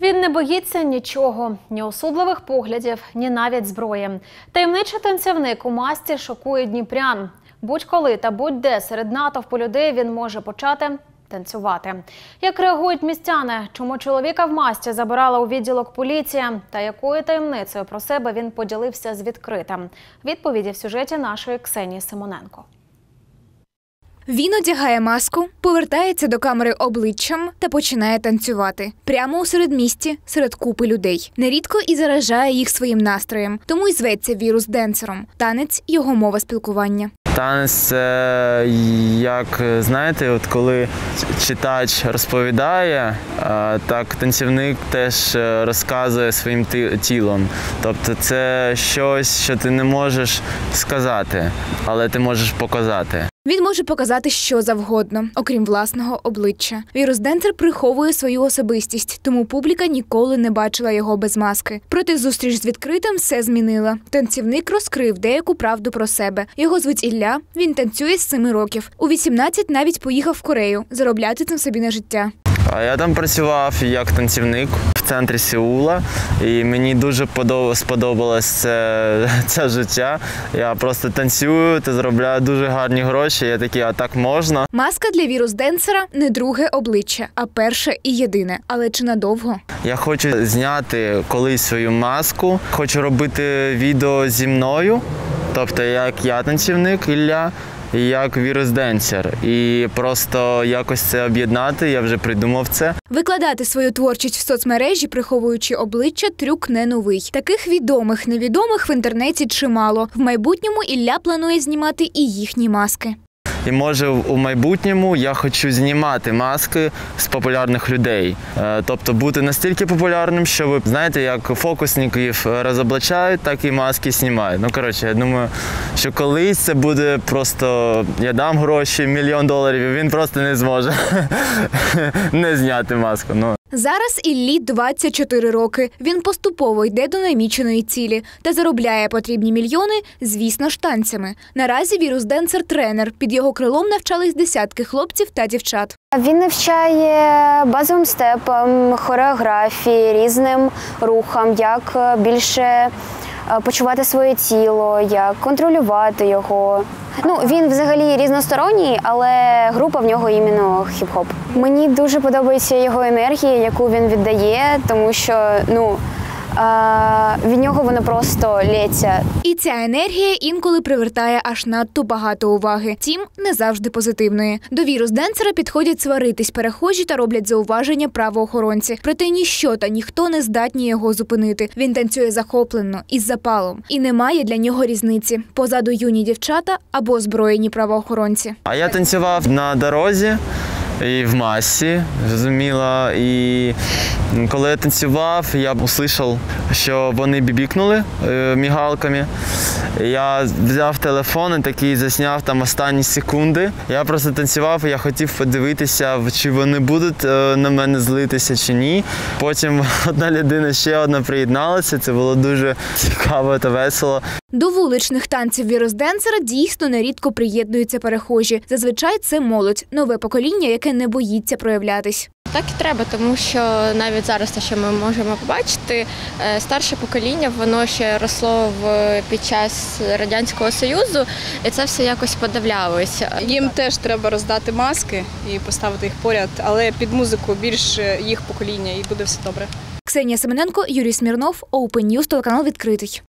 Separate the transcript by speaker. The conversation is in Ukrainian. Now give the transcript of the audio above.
Speaker 1: Він не боїться нічого, ні осудливих поглядів, ні навіть зброї. Таємничий танцівник у масці шокує дніпрян. Будь-коли та будь-де серед натовпу людей він може почати танцювати. Як реагують містяни? Чому чоловіка в масці забирала у відділок поліція? Та якою таємницею про себе він поділився з відкритим? Відповіді в сюжеті нашої Ксенії Симоненко.
Speaker 2: Він одягає маску, повертається до камери обличчям та починає танцювати прямо у середмісті, серед купи людей. Нерідко і заражає їх своїм настроєм, тому й зветься вірус денсером. Танець його мова спілкування.
Speaker 3: Танець це як знаєте, от коли читач розповідає, так танцівник теж е, розказує своїм тілом. Тобто це щось, що ти не можеш сказати, але ти можеш показати.
Speaker 2: Він може показати що завгодно, окрім власного обличчя. Вірус Денсер приховує свою особистість, тому публіка ніколи не бачила його без маски. Проте зустріч з відкритим все змінила. Танцівник розкрив деяку правду про себе. Його звуть Ілля. Він танцює з 7 років. У 18 навіть поїхав в Корею заробляти цим собі на життя.
Speaker 3: А я там працював як танцівник в центрі Сеула, і мені дуже подо- сподобалось це, це життя. Я просто танцюю та заробляю дуже гарні гроші. Я такий, а так можна.
Speaker 2: Маска для вірус Денсера не друге обличчя, а перше і єдине. Але чи надовго?
Speaker 3: Я хочу зняти колись свою маску, хочу робити відео зі мною, тобто як я танцівник Ілля. Як вірус денсер, і просто якось це об'єднати. Я вже придумав це.
Speaker 2: Викладати свою творчість в соцмережі, приховуючи обличчя, трюк не новий. Таких відомих невідомих в інтернеті чимало. В майбутньому Ілля планує знімати і їхні маски.
Speaker 3: І може у майбутньому я хочу знімати маски з популярних людей. Е, Тобто бути настільки популярним, що ви знаєте, як фокусників розоблачають, так і маски знімають. Ну коротше, я думаю, що колись це буде просто я дам гроші, мільйон доларів, і він просто не зможе не зняти маску. Ну
Speaker 2: Зараз Іллі 24 роки. Він поступово йде до наміченої цілі та заробляє потрібні мільйони, звісно ж, танцями. Наразі вірус Денсер тренер. Під його крилом навчались десятки хлопців та дівчат.
Speaker 4: Він навчає базовим степам, хореографії, різним рухам, як е, більше почувати своє тіло, як контролювати його. Ну він взагалі різносторонній, але група в нього іменно хіп-хоп. Мені дуже подобається його енергія, яку він віддає, тому що ну е, від нього воно просто лється.
Speaker 2: І ця енергія інколи привертає аж надто багато уваги. Тім не завжди позитивної. До вірус Денсера підходять сваритись перехожі та роблять зауваження правоохоронці. Проте ніщо та ніхто не здатні його зупинити. Він танцює захоплено із запалом, і немає для нього різниці. Позаду юні дівчата або озброєні правоохоронці.
Speaker 3: а я танцював на дорозі. І в масі, зрозуміло. І коли я танцював, я услышав, що вони бібікнули е, мігалками. Я взяв телефон і такий засняв там останні секунди. Я просто танцював, і я хотів подивитися, чи вони будуть е, на мене злитися чи ні. Потім одна людина ще одна приєдналася. Це було дуже цікаво та весело.
Speaker 2: До вуличних танців вірусденсера дійсно нерідко приєднуються перехожі. Зазвичай це молодь, нове покоління, яке не боїться проявлятись.
Speaker 5: Так і треба, тому що навіть зараз те, що ми можемо побачити, е, старше покоління воно ще росло в під час радянського союзу, і це все якось подавлялось.
Speaker 6: Їм теж треба роздати маски і поставити їх поряд, але під музику більш їх покоління і буде все добре.
Speaker 2: Ксенія Семененко, Юрій Смірнов, Open News, телеканал відкритий.